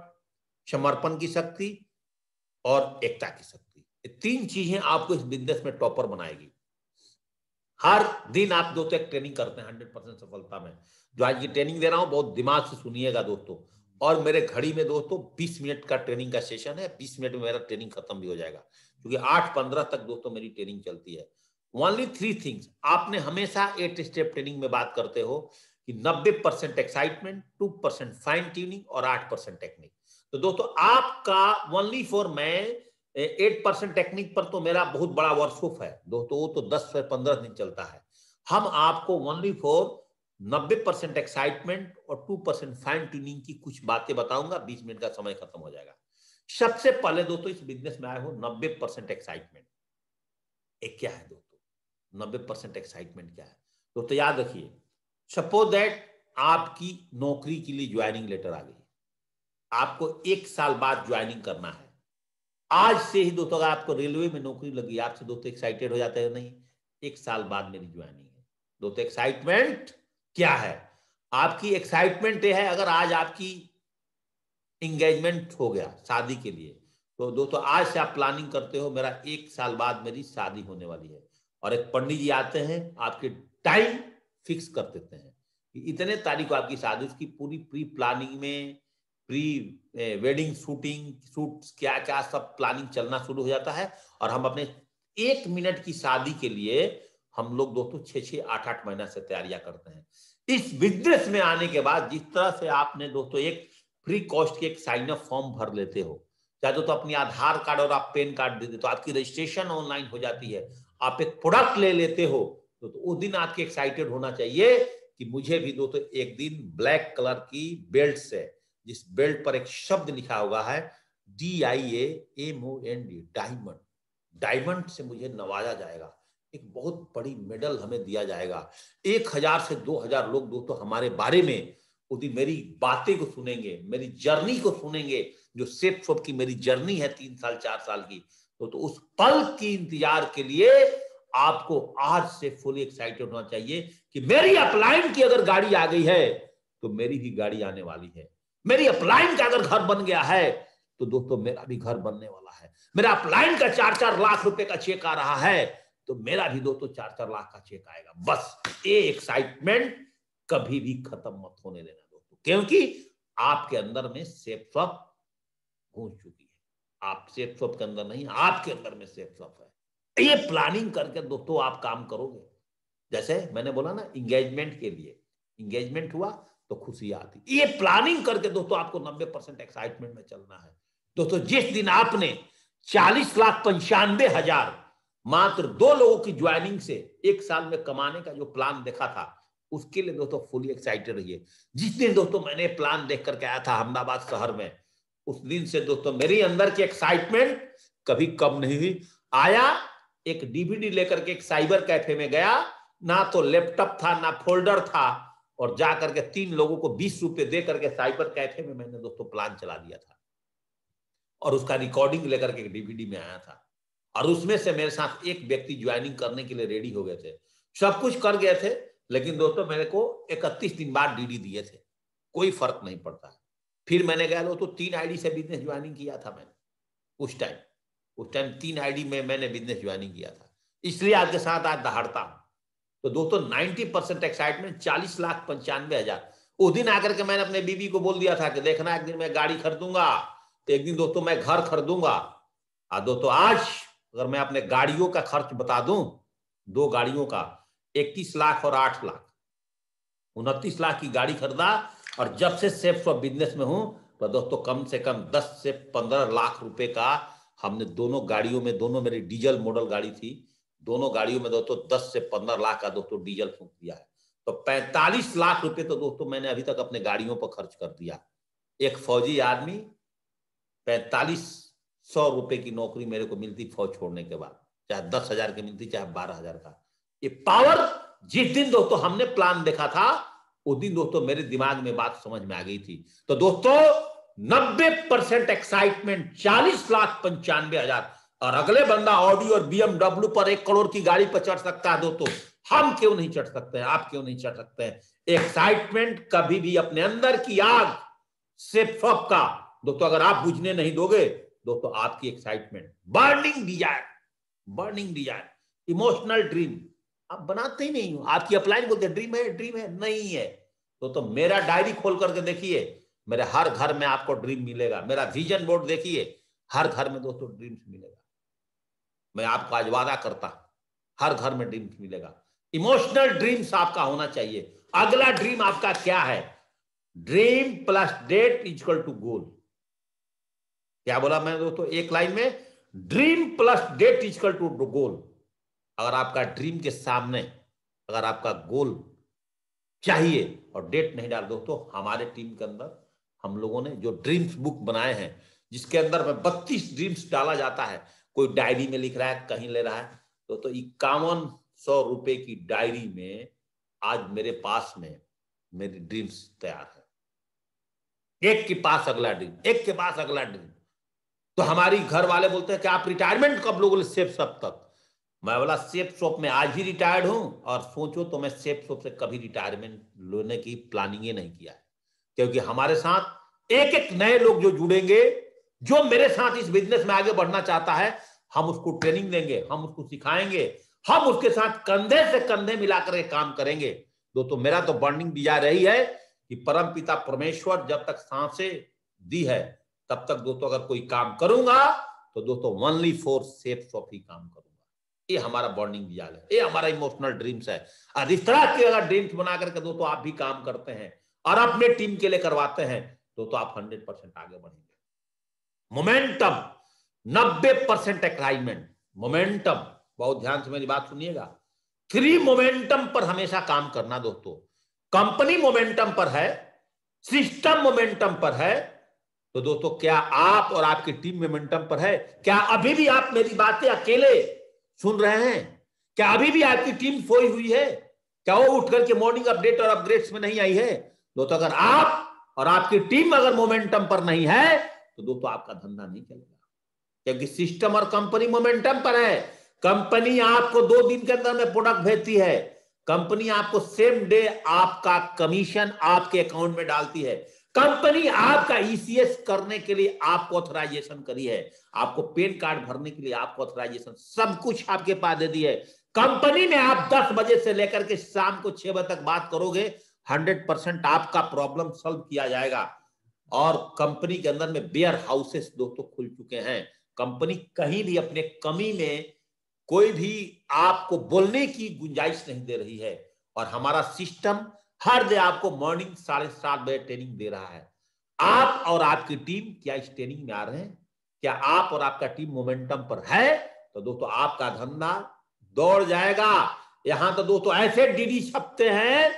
समर्पण की शक्ति और एकता की शक्ति। ये तीन चीज़ें आपको इस बिज़नेस में टॉपर बनाएगी। हर दिन आप दोस्तों एक ट्रेनिंग करते हैं हंड्रेड परसेंट सफलता में। जो आज की ट्रेनिंग दे रहा हूँ, बहुत दिमाग से सुनिएगा दोस्तों। और मेरे घड़ी में दोस्तों 20 मिनट का ट्रेनिंग का सेशन है 20 मिनट में मेरा ट्रेनिंग खत्म भी हो जाएगा। क्योंकि आठ पंद्रह तक दोस्तों मेरी ट्रेनिंग चलती है। ओनली थ्री थिंग्स आपने हमेशा एट स्टेप ट्रेनिंग में बात करते हो कि 90 percent excitement two percent fine tuning और आठ परसेंट टेक्निक तो दोस्तों आपका ओनली फॉर मैं एट परसेंट टेक्निक पर तो मेरा बहुत बड़ा वर्कशॉप है। दोस्तों वो तो दस से पंद्रह दिन चलता है। हम आपको ओनली फॉर नब्बे परसेंट एक्साइटमेंट और टू परसेंट फाइन ट्यूनिंग की कुछ बातें बताऊँगा, बीस मिनट का समय खत्म हो जाएगा। सबसे पहले दोस्तों, इस बिज़नेस में आए हो, नब्बे परसेंट एक्साइटमेंट एक क्या है दोस्तों? नब्बे परसेंट एक्साइटमेंट क्या है? दोस्तों, याद रखिए सपोज़ दैट आपकी नौकरी के लिए ज्वाइनिंग लेटर आ गई। आपको एक साल बाद ज्वाइनिंग करना है। आज से ही दोस्तों, अगर आपको रेलवे में नौकरी लगी, आपसे दोस्तों एक्साइटेड हो जाते हैं, नहीं, एक साल बाद मेरी ज्वाइनिंग है। दोस्तों एक्साइटमेंट क्या है? आपकी एक्साइटमेंट है, अगर आज आपकी इंगेजमेंट हो गया शादी के लिए तो दोस्तों, आज से आप प्लानिंग करते हो, मेरा एक साल बाद मेरी शादी होने वाली है। और एक पंडित जी आते हैं, आपके टाइम फिक्स कर देते हैं। कि इतने तारीख को आपकी शादी, उसकी पूरी प्री प्लानिंग में प्री वेडिंग शूटिंग शूट क्या क्या सब प्लानिंग चलना शुरू हो जाता है। और हम अपने एक मिनट की शादी के लिए, हम लोग दोस्तों छह छह आठ आठ महीना से तैयारियाँ करते हैं। इस बिज़नेस में आने के बाद जिस तरह से आपने दोस्तों एक फ्री कॉस्ट की एक साइन अप फॉर्म भर लेते हो चाहे दोस्तों अपनी आधार कार्ड और आप पेन कार्ड दे दे तो आपकी रजिस्ट्रेशन ऑनलाइन हो जाती है आप एक प्रोडक्ट ले लेते हो तो, तो उस दिन आपके एक्साइटेड होना चाहिए कि मुझे भी दोस्तों एक दिन ब्लैक कलर की बेल्ट से जिस बेल्ट पर एक शब्द लिखा हुआ है D I M O N D diamond diamond से मुझे नवाजा जाएगा। एक बहुत बड़ी मेडल हमें दिया जाएगा। एक हज़ार से दो हज़ार लोग दोस्तों हमारे बारे में उदी मेरी बातें को सुनेंगे मेरी जर्नी को सुनेंगे जो सेफ़ शॉप की मेरी जर्नी है तीन साल चार साल की। तो, तो उस पल की इंतज़ार के लिए आपको आज से फुली एक्साइटेड होना चाहिए कि मेरी अपलाइन की अगर गाड़ी आ गई है तो मेरी भी गाड़ी आने वाली है। मेरी अपलाइन का अगर घर बन गया है तो दोस्तों मेरा भी घर बनने वाला है। मेरा अपलाइन का चार चार लाख रुपए का चेक आ रहा है। तो मेरा भी दोस्तों चार चार लाख का चेक आएगा। बस, ये एक्साइटमेंट कभी भी खत्म मत होने देना दोस्तों, क्योंकि आपके अंदर में सेफ़ स्वप घूस चुकी है। आप सेफ़ स्वप के अंदर नहीं, आपके अंदर में सेफ़ स्वप है। ये प्लानिंग करके दोस्तों आप काम करोगे। जैसे मैंने बोला ना इंगेजमेंट के लिए। इंगेजमेंट हुआ तो खुशी आती। ये प्लानिंग करके दोस्तों आपको नब्बे परसेंट एक्साइटमेंट में चलना है। दोस्तों, जिस दिन आपने चालीस लाख पंचानवे हज़ार मात्र दो लोगों की ज्वाइनिंग से एक साल में कमाने का जो प्लान देखा था, उसके लिए दोस्तों फुली एक्साइटेड रहिए। जिस दिन दोस्तों मैंने प्लान देख करके आया था अहमदाबाद शहर में, उस दिन से दोस्तों मेरी अंदर की एक्साइटमेंट कभी कम नहीं हुई। आया, एक डीवीडी लेकर के एक साइबर कैफ़े में गया, ना तो लैपटॉप था, ना फोल्डर था, और जा करके तीन लोगों को बीस रुपए दे करके साइबर कैफ़े में मैंने दोस्तों प्लान चला दिया था। और उसका रिकॉर्डिंग लेकर के डीवीडी में आया था। और उसमें से मेरे साथ एक व्यक्ति ज्वाइनिंग करने के लिए रेडी हो गए थे। सब कुछ कर गए थे, लेकिन दोस्तों मेरे को इकतीस दिन बाद डीडी दिए थे। कोई फ़र्क नहीं पड़ता। फिर मैंने गया तो तीन आईडी से बिज़नेस ज्वाइनिंग किया था मैंने उस टाइम उस टाइम तीन आईडी में मैंने बिज़नेस ज्वाइनिंग किया था। इसलिए आपके साथ आज दहाड़ता हूँ। तो दोस्तों 90 परसेंट एक्साइटमेंट चालीस लाख पंचानवे हज़ार। उस दिन आकर के मैंने अपने बीबी को बोल दिया था कि देखना, एक दिन मैं गाड़ी खरीदूँगा, एक दिन दोस्तों मैं घर खरीदूँगा। और दोस्तों, आज अगर मैं अपने गाड़ियों का खर्च बता दूँ, दो गाड़ियों का, इक्कीस लाख और आठ लाख। उनतीस लाख की गाड़ी खरीदा और जब से सेफ़ ऑफ़ बिज़नेस में हूँ तो दोस्तों कम से कम दस से पंद्रह लाख रुपए का हमने दोनों गाड़ियों में, दोनों मेरी डीजल मॉडल गाड़ी थी, दोनों गाड़ियों में दोस्तों दस से पंद्रह लाख का दोस्तों डीजल फूक दिया है। तो पैंतालीस लाख रुपए तो दोस्तों मैंने अभी तक अपने गाड़ियों पर खर्च कर दिया। एक फौजी आदमी पैंतालीस सौ रुपए की नौकरी मेरे को मिलती फौज छोड़ने के बाद, चाहे दस हज़ार की मिलती, चाहे बारह हज़ार का। ये पावर जिस दिन दोस्तों हमने प्लान देखा था, उस दिन दोस्तों मेरे दिमाग में बात समझ में आ गई थी। तो दोस्तों, नब्बे परसेंट एक्साइटमेंट चालीस लाख पंचानवे हज़ार। और अगले बंदा ऑडी और बीएमडब्ल्यू पर एक करोड़ की गाड़ी पर चढ़ सकता है दोस्तों। हम क्यों नहीं चढ़ सकते हैं? आप क्यों नहीं चढ़ सकते हैं? एक्साइटमेंट कभी भी अपने अंदर की आग से का दोस्तों, अगर आप बुझने नहीं दोगे दोस्तों आपकी excitement burning desire burning desire emotional dream आप बनाते ही नहीं हो। आपकी अपलाइन बोलते ड्रीम है ड्रीम है। नहीं है। तो तो मेरा डायरी खोल करके देखिए, मेरे हर घर में आपको ड्रीम मिलेगा। मेरा विजन बोर्ड देखिए, हर घर में दोस्तों ड्रीम्स मिलेगा। मैं आपको आज वादा करता हर घर में ड्रीम्स मिलेगा। इमोशनल ड्रीम्स आपका होना चाहिए। अगला ड्रीम आपका क्या है? Dream plus date equal to goal क्या बोला मैं दोस्तों? एक लाइन में dream plus date equal to goal अगर आपका ड्रीम के सामने, अगर आपका गोल चाहिए और डेट नहीं डाल, दोस्तों, हमारे टीम के अंदर हम लोगों ने जो ड्रीम्स बुक बनाए हैं, जिसके अंदर में बत्तीस ड्रीम्स डाला जाता है, कोई डायरी में लिख रहा है, कहीं ले रहा है तो तो इक्यावन सौ रुपए की डायरी में आज मेरे पास में मेरी ड्रीम्स तैयार है। एक के पास अगला ड्रीम एक के पास अगला ड्रीम तो हमारी घर वाले बोलते हैं कि आप रिटायरमेंट कब लोग सेफ़ शॉप तक। मैं बोला सेफ़ शॉप में आज ही रिटायर्ड हूँ और सोचो तो मैं सेफ़ शॉप से कभी रिटायरमेंट लेने की प्लानिंग नहीं किया है। क्योंकि हमारे साथ एक एक नए लोग जो जुड़ेंगे, जो मेरे साथ इस बिज़नेस में आगे बढ़ना चाहता है, हम उसको ट्रेनिंग देंगे, हम उसको सिखाएँगे, हम उसके साथ कंधे से कंधे मिलाकर काम करेंगे। दोस्तों, मेरा तो बर्निंग डिज़ायर रही है कि परम परमेश्वर जब तक सांसे दी है तब तक दोस्तों अगर कोई काम करूँगा तो दोस्तों ओनली फोर सेफ़ ऑफ़ ही काम करूँगा। ये हमारा बॉन्डिंग डिज़ायर है। ये हमारा इमोशनल ड्रीम्स है। और इस तरह के अगर ड्रीम्स बना करके दोस्तों आप भी काम करते हैं और अपने टीम के लिए करवाते हैं तो तो आप हंड्रेड परसेंट आगे बढ़ेंगे। मोमेंटम नब्बे परसेंट एक्साइटमेंट मोमेंटम बहुत ध्यान से मेरी बात सुनिएगा। थ्री मोमेंटम पर हमेशा काम करना दोस्तों। कंपनी मोमेंटम पर है सिस्टम मोमेंटम पर है तो दोस्तों, क्या आप और आपकी टीम मोमेंटम पर है? क्या अभी भी आप मेरी बातें अकेले सुन रहे हैं? क्या अभी भी आपकी टीम सोई हुई है? क्या वो उठ करके मॉर्निंग अपडेट और अपग्रेड्स में नहीं आई है? दोस्तों, अगर आप और आपकी टीम अगर मोमेंटम पर नहीं है तो दोस्तों, आपका धंधा नहीं चलेगा। क्योंकि सिस्टम और कंपनी मोमेंटम पर है। कंपनी आपको दो दिन के अंदर में प्रोडक्ट भेजती है। कंपनी आपको सेम डे आपका कमीशन आपके अकाउंट में डालती है। कंपनी आपका ईसीएस e करने के लिए आपको ऑथराइजेशन करी है। आपको पेन कार्ड भरने के लिए आपको ऑथराइजेशन सब कुछ आपके पास दे दी है। कंपनी में आप 10 बजे से लेकर के शाम को छह बजे तक बात करोगे 100 परसेंट आपका प्रॉब्लम सॉल्व किया जाएगा। और कंपनी के अंदर में बेयर हाउसेस दोस्तों खुल चुके हैं। कंपनी कहीं भी अपने कमी में कोई भी आपको बोलने की गुंजाइश नहीं दे रही है। और हमारा सिस्टम हर डे आपको मॉर्निंग साढ़े सात बजे ट्रेनिंग दे रहा है। आप और आपकी टीम क्या इस ट्रेनिंग में आ रहे हैं? क्या आप और आपका टीम मोमेंटम पर है? तो दोस्तों, आपका धंधा दौड़ जाएगा। यहाँ तो दोस्तों, ऐसे डीडी छपते हैं,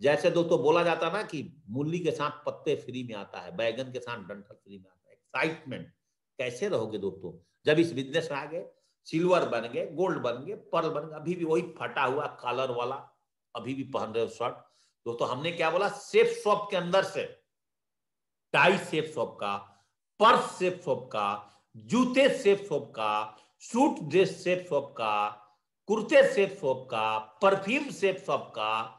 जैसे दोस्तों बोला जाता ना कि मूली के साथ पत्ते फ्री में आता है, बैगन के साथ डंठल फ्री में आता है। एक्साइटमेंट कैसे रहोगे दोस्तों? जब इस बिज़नेस में आ गए सिल्वर बन गए गोल्ड बन गए पर्ल बन गए, अभी भी वही फटा हुआ कलर वाला, अभी भी पहन रहे हो शर्ट दोस्तों, हमने क्या बोला? सेफ़ शॉप के अंदर से। टाई सेफ़ शॉप का, पर्स सेफ़ शॉप का, जूते सेफ़ शॉप का, सूट ड्रेस सेफ़ शॉप का, कुर्ते सेफ़ शॉप का, परफ्यूम सेफ़ शॉप का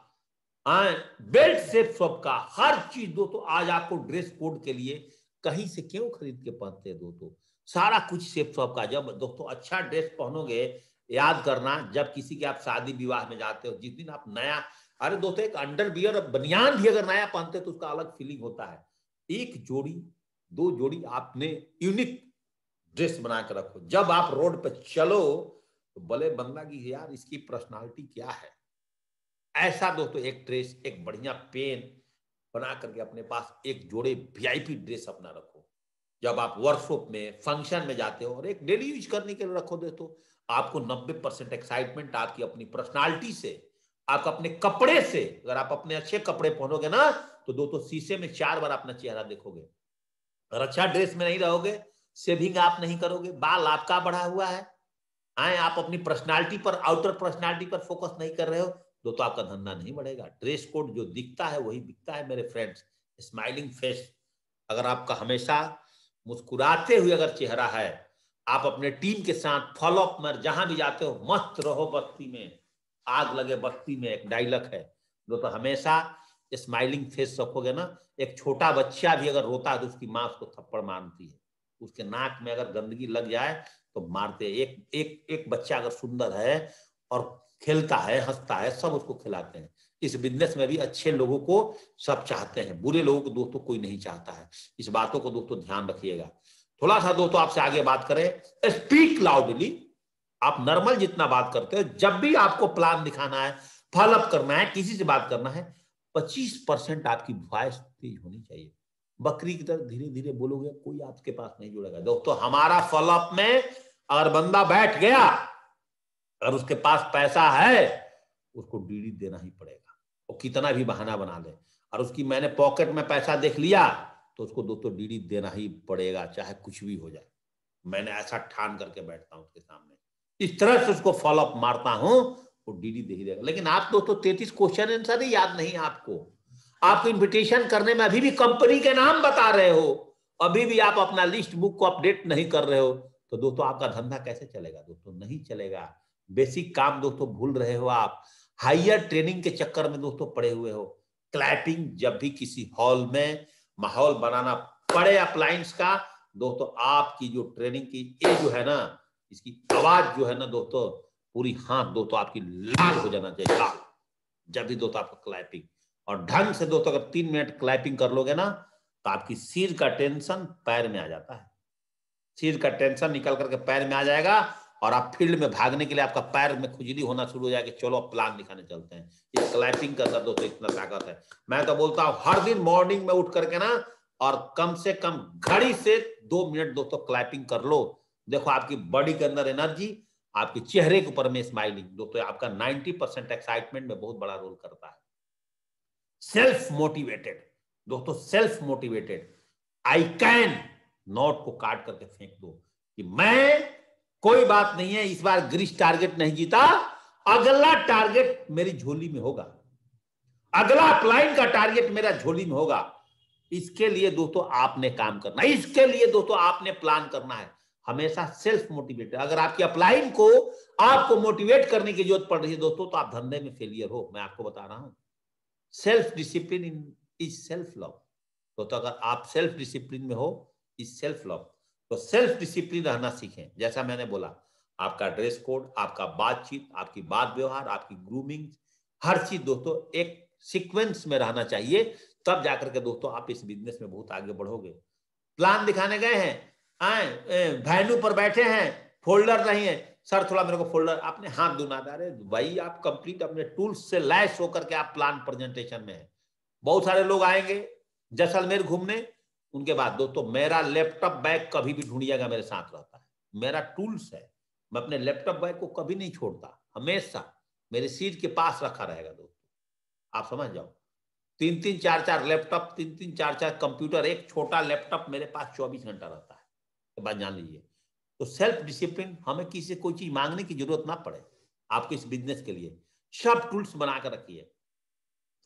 बेल्ट सेफ़ शॉप का, हर चीज़ दोस्तों, आज आपको ड्रेस कोड के लिए कहीं से क्यों खरीद के पहनते हैं दोस्तों? सारा कुछ सेफ़ शॉप का। जब दोस्तों अच्छा ड्रेस पहनोगे, याद करना, जब किसी के आप शादी विवाह में जाते हो, जिस दिन आप नया अरे दोस्तों, एक अंडर बियर बनियान भी अगर नया पहनते तो उसका अलग फीलिंग होता है। एक जोड़ी, दो जोड़ी आपने यूनिक ड्रेस बना कर रखो। जब आप रोड पर चलो तो भले बंदा की यार, इसकी पर्सनालिटी क्या है? ऐसा दोस्तों, एक ड्रेस एक बढ़िया पेन बना करके अपने पास एक जोड़े वीआईपी ड्रेस अपना रखो। जब आप वर्कशॉप में फ़ंक्शन में जाते हो और एक डेली यूज़ करने के लिए रखो दोस्तों, आपको 90 परसेंट एक्साइटमेंट आपकी अपनी पर्सनालिटी से। आप अपने कपड़े से अगर आप अपने अच्छे कपड़े पहनोगे ना तो दो तो शीशे में चार बार अपना चेहरा देखोगे। अगर अच्छा ड्रेस में नहीं रहोगे सेविंग आप नहीं करोगे बाल आपका बढ़ा हुआ है आए आप अपनी पर्सनालिटी पर आउटर पर्सनालिटी पर फोकस नहीं कर रहे हो तो, तो आपका धंधा नहीं बढ़ेगा। ड्रेस कोड जो दिखता है वही दिखता है मेरे फ्रेंड्स। स्माइलिंग फेस अगर आपका हमेशा मुस्कुराते हुए अगर चेहरा है आप अपने टीम के साथ फॉलोअप में जहाँ भी जाते हो मस्त रहो बस्ती में। आग लगे बस्ती में, एक डायलॉग है। जो तो हमेशा स्माइलिंग फेस रखोगे ना, एक छोटा बच्चा भी अगर रोता है तो उसकी माँ उसको थप्पड़ मारती है। उसके नाक में अगर गंदगी लग जाए तो मारते एक एक एक बच्चा अगर सुंदर है और खेलता है, हंसता है, सब उसको खिलाते हैं। इस बिज़नेस में भी अच्छे लोगों को सब चाहते हैं। बुरे लोगों को दोस्तों कोई नहीं चाहता है। इस बातों को दोस्तों ध्यान रखिएगा। थोड़ा सा दोस्तों आपसे आगे बात करें। स्पीक लाउडली आप नॉर्मल जितना बात करते हो, जब भी आपको प्लान दिखाना है फॉलोअप करना है, किसी से बात करना है, पच्चीस परसेंट आपकी वॉइस तेज होनी चाहिए। बकरी की तरह धीरे धीरे बोलोगे, कोई आपके पास नहीं जुड़ेगा। दोस्तों हमारा फॉलोअप में अगर बंदा बैठ गया, अगर उसके पास पैसा है, उसको डीडी देना ही पड़ेगा। वो कितना भी बहाना बना ले। और उसकी मैंने पॉकेट में पैसा देख लिया तो उसको दोस्तों डीडी देना ही पड़ेगा, चाहे कुछ भी हो जाए। मैंने ऐसा ठान करके बैठता हूँ उसके सामने। इस तरह से उसको फॉलोअप मारता हूँ, वो डीडी दे ही देगा। लेकिन आप दोस्तों, तैतीस क्वेश्चन आंसर ही याद नहीं आपको। आपको इन्विटेशन करने में अभी भी कंपनी के नाम बता रहे हो। अभी भी आप अपना लिस्ट बुक को अपडेट नहीं कर रहे हो। तो दोस्तों, आपका धंधा कैसे चलेगा दोस्तों? नहीं चलेगा। बेसिक काम दोस्तों, भूल रहे हो आप। हाइयर ट्रेनिंग के चक्कर में दोस्तों पड़े हुए हो। क्लैपिंग जब भी किसी हॉल में माहौल बनाना पड़े अप्लायंस का, दोस्तों, आपकी जो ट्रेनिंग की ये जो है ना इसकी आवाज़ जो है ना दोस्तों, पूरी हाथ दोस्तों आपकी लाल हो जाना चाहिए, लाल। जब भी दोस्तों आपका क्लैपिंग और ढंग से दोस्तों अगर तीन मिनट क्लैपिंग कर लोगे ना तो आपकी सिर का टेंशन पैर में आ जाता है। सिर का टेंशन निकल करके पैर में आ जाएगा और आप फ़ील्ड में भागने के लिए आपका पैर में खुजली होना शुरू हो जाएगी। चलो प्लान दिखाने चलते हैं। इस क्लैपिंग का दर्द दोस्तों इतना ताकत है। मैं तो बोलता हूँ, हर दिन मॉर्निंग में उठ करके ना, और कम से कम घड़ी से दो मिनट दोस्तों क्लैपिंग कर लो। देखो, आपकी बॉडी के अंदर एनर्जी, आपके चेहरे के ऊपर में स्माइलिंग दोस्तों, आपका 90 परसेंट एक्साइटमेंट में बहुत बड़ा रोल करता है। सेल्फ मोटिवेटेड दोस्तों self motivated I can not को काट करके फेंक दो कि मैं कोई बात नहीं है, इस बार ग्रीस टारगेट नहीं जीता, अगला टारगेट मेरी झोली में होगा। अगला अपलाइन का टारगेट मेरा झोली में होगा। इसके लिए दोस्तों, आपने काम करना है। इसके लिए दोस्तों, आपने प्लान करना है। हमेशा सेल्फ मोटिवेटेड अगर आपकी अपलाइन को आपको मोटिवेट करने की ज़रूरत पड़ रही है दोस्तों तो आप धंधे में फेलियर हो। मैं आपको बता रहा हूँ। Self discipline in is self love तो, तो अगर आप सेल्फ डिसिप्लिन में हो इज़ सेल्फ लव तो सेल्फ डिसिप्लिन रहना सीखें। जैसा मैंने बोला आपका ड्रेस कोड आपका बातचीत आपकी बात व्यवहार आपकी ग्रूमिंग हर चीज़ दोस्तों एक सीक्वेंस में रहना चाहिए। तब जाकर के दोस्तों आप इस बिज़नेस में बहुत आगे बढ़ोगे। प्लान दिखाने गए हैं। आए वैन्यू पर बैठे हैं, फोल्डर नहीं है। सर, थोड़ा मेरे को फोल्डर, आपने हाथ धुना दुना अरे, भाई, आप कंप्लीट अपने टूल्स से लैस होकर के आप प्लान प्रेजेंटेशन में है। बहुत सारे लोग आएँगे, जैसलमेर घूमने, उनके बाद दोस्तों, मेरा लैपटॉप बैग कभी भी ढूंढिएगा, मेरे साथ रहता है। मेरा टूल्स है। मैं अपने लैपटॉप बैग को कभी नहीं छोड़ता, हमेशा मेरे सीट के पास रखा रहेगा, दोस्तों। आप समझ जाओ। तीन तीन चार चार लैपटॉप, तीन तीन चार चार कंप्यूटर, एक छोटा लैपटॉप मेरे पास चौबीस घंटा रहता बात जान लीजिए। तो सेल्फ डिसिप्लिन हमें किसी से कोई चीज़ मांगने की ज़रूरत ना पड़े आपके इस बिज़नेस के लिए। सब टूल्स बनाकर रखिए।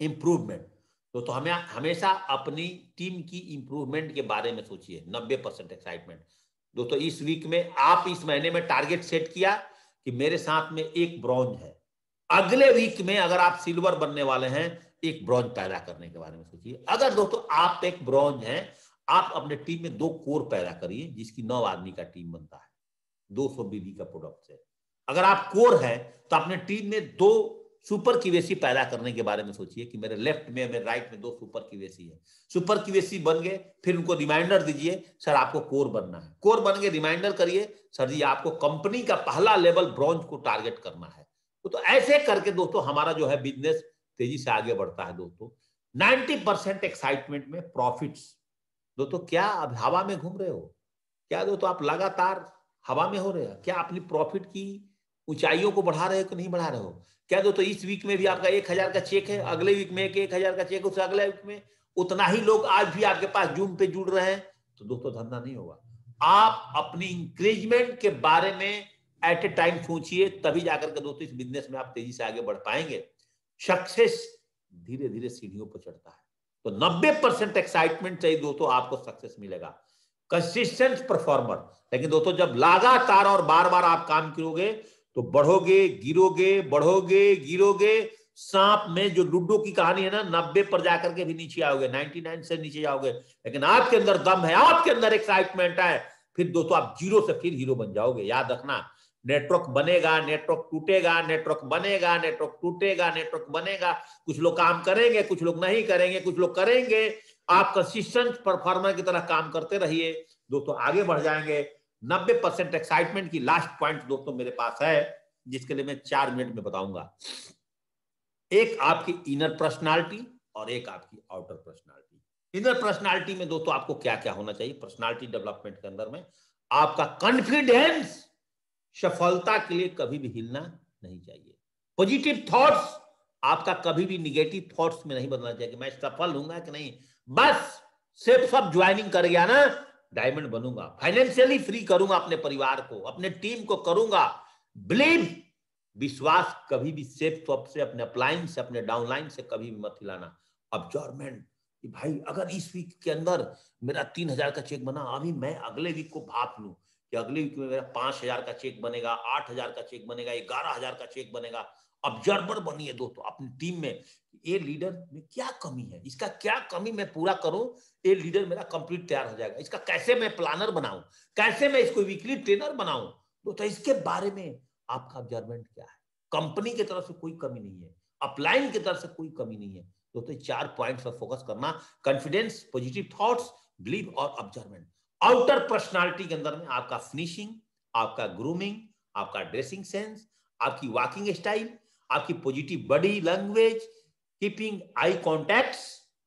इंप्रूवमेंट तो, तो हमें हमेशा अपनी टीम की इंप्रूवमेंट के बारे में सोचिए। नब्बे परसेंट एक्साइटमेंट दोस्तों इस वीक में आप इस महीने में टारगेट सेट किया कि मेरे साथ में एक ब्रॉन्ज है। अगले वीक में अगर आप सिल्वर बनने वाले हैं एक ब्रॉन्ज पैदा करने के बारे में सोचिए। अगर दोस्तों आप एक ब्रॉन्ज हैं आप अपने टीम में दो कोर पैदा करिए जिसकी नौ आदमी का टीम बनता है दो सौ बीबी का प्रोडक्ट से अगर आप कोर है तो अपने टीम में दो सुपर किवेसी पैदा करने के बारे में सोचिए कि मेरे लेफ़्ट में मेरे राइट में दो सुपर किवेसी है। सुपर किवेसी बन गए फिर उनको रिमाइंडर दीजिए सर आपको कोर बनना है। कोर बन गए रिमाइंडर करिए सर जी आपको कंपनी का पहला लेवल ब्रॉन्ज को टारगेट करना है। तो, तो ऐसे करके दोस्तों हमारा जो है बिज़नेस तेज़ी से आगे बढ़ता है दोस्तों। नाइन्टी परसेंट एक्साइटमेंट में प्रॉफिट्स दोस्तों क्या अब हवा में घूम रहे हो? क्या दोस्तों आप लगातार हवा में हो रहे हो? क्या अपनी प्रॉफिट की ऊंचाइयों को बढ़ा रहे हो कि नहीं बढ़ा रहे हो? क्या दोस्तों इस वीक में भी आपका एक हज़ार का चेक है, अगले वीक में एक एक हज़ार का चेक उससे अगले वीक में उतना ही लोग आज भी आपके पास जूम पे जुड़ रहे हैं। तो दोस्तों, धंधा नहीं होगा। आप अपनी इंक्रेजमेंट के बारे में एट ए टाइम सोचिए, तभी जाकर के दोस्तों इस बिज़नेस में आप तेज़ी से आगे बढ़ पाएँगे। सक्सेस धीरे धीरे सीढ़ियों पर चढ़ता है। तो 90 परसेंट एक्साइटमेंट चाहिए दोस्तों, आपको सक्सेस मिलेगा। कंसिस्टेंट परफॉर्मर लेकिन दोस्तों, जब लगातार और बार बार आप काम करोगे तो बढ़ोगे, गिरोगे बढ़ोगे, गिरोगे, सांप में जो लूडो की कहानी है ना, नब्बे पर जाकर के भी नीचे आओगे नाइनटी नाइन से नीचे जाओगे। लेकिन आपके अंदर दम है, आपके अंदर एक्साइटमेंट है फिर दोस्तों आप ज़ीरो से फिर हीरो बन जाओगे। याद रखना नेटवर्क बनेगा, नेटवर्क टूटेगा, नेटवर्क बनेगा, नेटवर्क टूटेगा, नेटवर्क बनेगा। कुछ लोग काम करेंगे, कुछ लोग नहीं करेंगे, कुछ लोग करेंगे। आप कंसिस्टेंट परफॉर्मर की तरह काम करते रहिए। दोस्तों, आगे बढ़ जाएँगे। नब्बे परसेंट एक्साइटमेंट की लास्ट पॉइंट दोस्तों मेरे पास है, जिसके लिए मैं चार मिनट में बताऊँगा। एक आपकी इनर पर्सनालिटी और एक आपकी आउटर पर्सनालिटी इनर पर्सनालिटी में दोस्तों आपको क्या क्या होना चाहिए? पर्सनालिटी डेवलपमेंट के अंदर में आपका कॉन्फिडेंस सफलता के लिए कभी भी हिलना नहीं चाहिए। पॉजिटिव थॉट्स आपका कभी भी निगेटिव थॉट्स में नहीं बदलना चाहिए मैं सफल हूँगा कि नहीं। बस, सिर्फ़ सब ज्वाइनिंग कर गया ना डायमंड बनूँगा। फाइनेंशियली फ्री करूँगा अपने परिवार को, अपने टीम को करूँगा। बिलीव विश्वास कभी भी सेफ़ टॉप से, अपने अपलाइन से, अपने डाउनलाइन से कभी भी मत हिलाना। ऑब्जॉर्मेंट भाई, अगर इस वीक के अंदर मेरा तीन हज़ार का चेक बना, अभी मैं अगले वीक को भाप लू। कि अगले वीक में मेरा पाँच हज़ार का चेक बनेगा, आठ हज़ार का चेक बनेगा, ग्यारह हज़ार का चेक बनेगा। ऑब्जर्वर बनिए दोस्तों, अपनी टीम में ये लीडर में क्या कमी है? इसका क्या कमी मैं पूरा करूँ? ये लीडर मेरा कंप्लीट तैयार हो जाएगा। इसका कैसे मैं प्लानर बनाऊँ? कैसे मैं इसको वीकली ट्रेनर बनाऊँ? दोस्तों, इसके बारे में आपका ऑब्जर्वमेंट क्या है? कंपनी की तरफ़ से कोई कमी नहीं है। अपलाइन की तरफ़ से कोई कमी नहीं है। दोस्तों चार पॉइंट पर फोकस करना। कॉन्फिडेंस, पॉजिटिव थॉट्स, बिलीव और ऑब्जर्वमेंट आउटर पर्सनालिटी के अंदर में आपका फिनिशिंग आपका ग्रूमिंग आपका ड्रेसिंग सेंस आपकी वॉकिंग स्टाइल आपकी positive body language keeping eye contact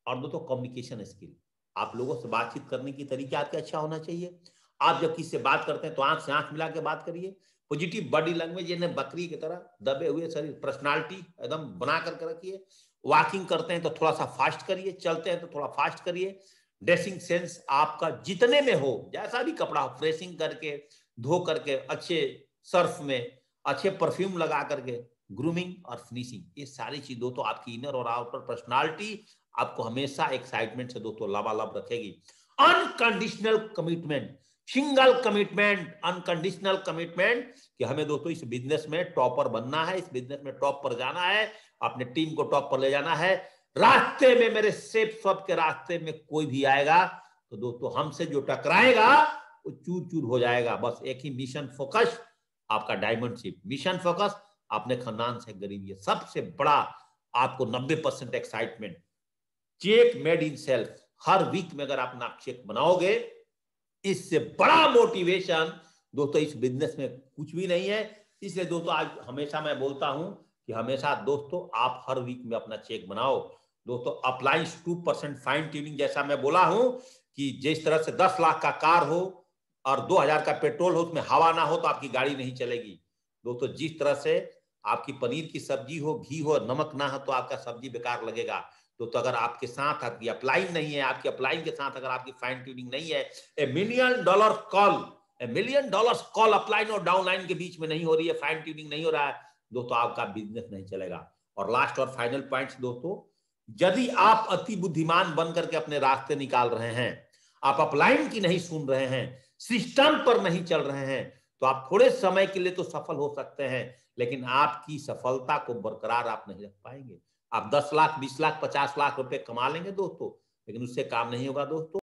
और दोस्तों कम्युनिकेशन स्किल आप लोगों से बातचीत करने की तरीके आपके अच्छा होना चाहिए। आप जब किसी से बात करते हैं तो आँख से आँख मिला के बात करिए। पॉजिटिव बॉडी लैंग्वेज यानी बकरी की तरह दबे हुए शरीर पर्सनालिटी एकदम बना करके रखिए। वॉकिंग करते हैं तो थोड़ा सा फास्ट करिए, चलते हैं तो थोड़ा फास्ट करिए। ड्रेसिंग सेंस आपका जितने में हो, जैसा भी कपड़ा फ्रेशिंग करके, धो करके, अच्छे सर्फ में, अच्छे परफ्यूम लगा करके, ग्रूमिंग और फिनिशिंग, ये सारी चीज़ दो तो आपकी इनर और आउटर पर्सनालिटी आपको हमेशा एक्साइटमेंट से दोस्तों लबालब रखेगी। Unconditional commitment single commitment unconditional commitment कि हमें दोस्तों इस बिज़नेस में टॉपर बनना है, इस बिज़नेस में टॉप पर जाना है, अपने टीम को टॉप पर ले जाना है रास्ते में मेरे सेफ़ सब के रास्ते में कोई भी आएगा तो दोस्तों हमसे जो टकराएगा, वो चूर चूर हो जाएगा। बस एक ही मिशन फोकस आपका डायमंड शिप मिशन फोकस अपने खानदान से गरीबी सबसे बड़ा, आपको 90 percent excitement check made in self her week में अगर आप अपना चेक बनाओगे, इससे बड़ा मोटिवेशन दोस्तों इस बिज़नेस में कुछ भी नहीं है। इसलिए दोस्तों आज हमेशा मैं बोलता हूँ कि हमेशा दोस्तों आप हर वीक में अपना चेक बनाओ। दोस्तों appliance two percent fine tuning जैसा मैं बोला हूँ कि जिस तरह से दस लाख का कार हो और दो हज़ार का पेट्रोल हो, उसमें हवा ना हो तो आपकी गाड़ी नहीं चलेगी। दोस्तों, जिस तरह से आपकी पनीर की सब्ज़ी हो, घी हो नमक ना हो तो आपका सब्ज़ी बेकार लगेगा। दोस्तों, अगर आपके साथ आपकी अपलाइन नहीं है, आपकी अपलाइन के साथ अगर आपकी फाइन ट्यूनिंग नहीं है a million dollar call a million dollar call upline और डाउनलाइन के बीच में नहीं हो रही है फाइन ट्यूनिंग नहीं हो रहा है, दोस्तों, आपका बिज़नेस नहीं चलेगा। और लास्ट और फाइनल पॉइंट दोस्तों यदि आप अति बुद्धिमान बन करके अपने रास्ते निकाल रहे हैं, आप अपलाइन की नहीं सुन रहे हैं, सिस्टम पर नहीं चल रहे हैं तो आप थोड़े समय के लिए तो सफल हो सकते हैं, लेकिन आपकी सफलता को बरकरार आप नहीं रख पाएँगे। आप 10 लाख 20 लाख 50 लाख रुपए कमा लेंगे दोस्तों, लेकिन उससे काम नहीं होगा दोस्तों।